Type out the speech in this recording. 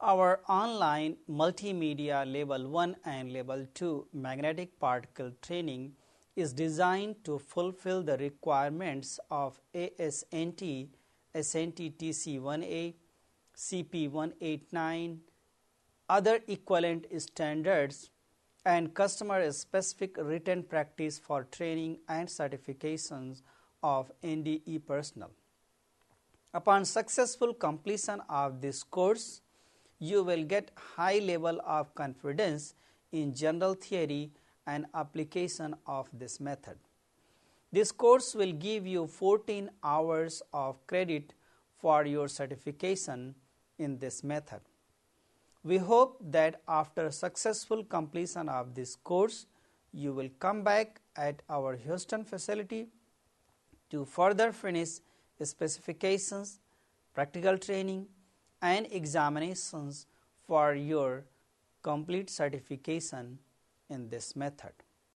Our online multimedia level 1 and level 2 magnetic particle training is designed to fulfill the requirements of ASNT, SNT TC1A, CP189, other equivalent standards and customer specific written practice for training and certifications of NDE personnel. Upon successful completion of this course, you will get high level of confidence in general theory and application of this method. This course will give you 14 hours of credit for your certification in this method. We hope that after successful completion of this course, you will come back at our Houston facility to further finish specifications, practical training and examinations for your complete certification in this method.